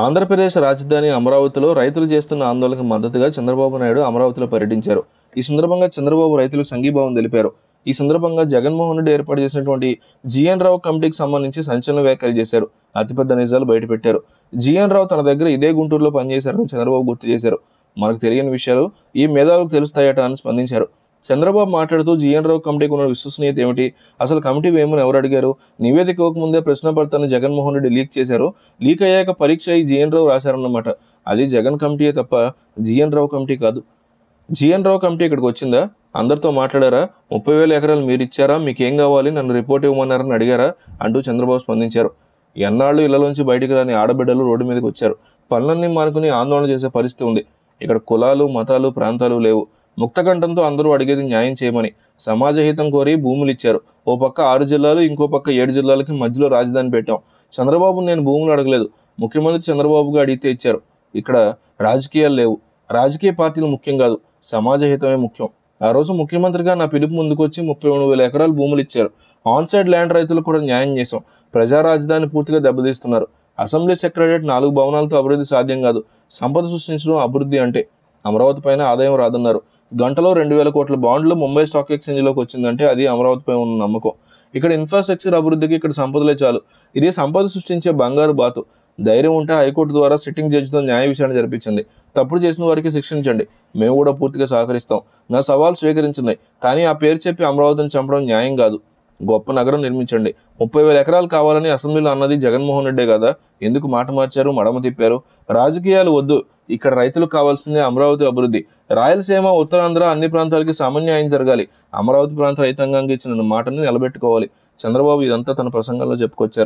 ఆంధ్రప్రదేశ్ రాజధాని అమరావతిలో రైతులు చేస్తున్న ఆందోళనకు మద్దతుగా చంద్రబాబు నాయుడు అమరావతిలో పర్యటించారు. ఈ సందర్భంగా చంద్రబాబు రైతులకు సంఘీభావం తెలిపారు. ఈ సందర్భంగా జగన్మోహన్ రెడ్డి ఏర్పాటు చేసినటువంటి జిఎన్ రావు కమిటీకి సంబంధించి సంచలన వ్యాఖ్యలు చేశారు. అతిపెద్ద నిజాలు బయటపెట్టారు. జిఎన్ రావు తన దగ్గర ఇదే గుంటూరులో పనిచేశారని చంద్రబాబు గుర్తు చేశారు. మనకు తెలియని విషయాలు ఈ మేధావులకు తెలుస్తాయట అని స్పందించారు. చంద్రబాబు మాట్లాడుతూ జీఎన్ రావు కమిటీకి ఉన్న విశ్వసనీయత ఏమిటి? అసలు కమిటీ వేయమని ఎవరు అడిగారు? నివేదిక ఇవ్వకముందే ప్రశ్నపత్రాన్ని జగన్మోహన్ రెడ్డి లీక్ చేశారు. లీక్ అయ్యాక పరీక్ష అయి జీఎన్ రావు రాశారన్నమాట. అది జగన్ కమిటీయే తప్ప జీఎన్ రావు కమిటీ కాదు. జీఎన్ రావు కమిటీ ఇక్కడికి వచ్చిందా? అందరితో మాట్లాడారా? ముప్పై వేల ఎకరాలు మీరు ఇచ్చారా? మీకేం కావాలి? నన్ను రిపోర్ట్ ఇవ్వమన్నారని అడిగారా? అంటూ చంద్రబాబు స్పందించారు. ఎన్నాళ్ళు ఇళ్ళలోంచి బయటికి రాని ఆడబిడ్డలు రోడ్డు మీదకి వచ్చారు. పనులన్నీ మానుకుని ఆందోళన చేసే పరిస్థితి ఉంది. ఇక్కడ కులాలు మతాలు ప్రాంతాలు లేవు. ముక్తకంఠంతో అందరూ అడిగేది న్యాయం చేయమని సమాజహితం కోరి భూములు ఇచ్చారు ఓ పక్క ఆరు జిల్లాలు ఇంకో పక్క ఏడు జిల్లాలకి మధ్యలో రాజధాని పెట్టాం. చంద్రబాబు నేను భూములు అడగలేదు. ముఖ్యమంత్రి చంద్రబాబుగా అడిగితే ఇచ్చారు. ఇక్కడ రాజకీయాలు లేవు. రాజకీయ పార్టీలు ముఖ్యం కాదు సమాజహితమే ముఖ్యం. ఆ రోజు ముఖ్యమంత్రిగా నా పిలుపు ముందుకొచ్చి ముప్పై మూడు వేల ఎకరాలు భూములు ఇచ్చారు. ఆన్ సైడ్ ల్యాండ్ రైతులకు కూడా న్యాయం చేశాం. ప్రజా రాజధాని పూర్తిగా దెబ్బతీస్తున్నారు. అసెంబ్లీ సెక్రటరియట్ నాలుగు భవనాలతో అభివృద్ధి సాధ్యం కాదు. సంపద సృష్టించడం అభివృద్ధి అంటే అమరావతి పైన ఆదాయం రాదన్నారు. గంటలో రెండు వేల కోట్ల బాండ్లు ముంబై స్టాక్ ఎక్స్చేంజ్లోకి వచ్చిందంటే అది అమరావతిపై ఉన్న నమ్మకం. ఇక్కడ ఇన్ఫ్రాస్ట్రక్చర్ అభివృద్ధికి ఇక్కడ సంపదలే చాలు. ఇది సంపద సృష్టించే బంగారు బాతు. ధైర్యం ఉంటే హైకోర్టు ద్వారా సిట్టింగ్ జడ్జితో న్యాయ విచారణ జరిపించింది. తప్పుడు చేసిన వారికి శిక్షించండి. మేము కూడా పూర్తిగా సహకరిస్తాం. నా సవాల్ స్వీకరించున్నాయి కానీ ఆ పేరు చెప్పి అమరావతిని చంపడం న్యాయం కాదు. గొప్ప నగరం నిర్మించండి. ముప్పై వేల ఎకరాలు కావాలని అసెంబ్లీలో అన్నది జగన్మోహన్ రెడ్డే కదా? ఎందుకు మాట మార్చారు? మడమ తిప్పారు? రాజకీయాలు వద్దు. ఇక్కడ రైతులకు కావాల్సిందే అమరావతి అభివృద్ధి. రాయలసీమ ఉత్తరాంధ్ర అన్ని ప్రాంతాలకి సామాన్యాయం జరగాలి. అమరావతి ప్రాంత రైతాంగానికి ఇచ్చిన మాటను నిలబెట్టుకోవాలి. చంద్రబాబు ఇదంతా తన ప్రసంగంలో చెప్పుకొచ్చారు.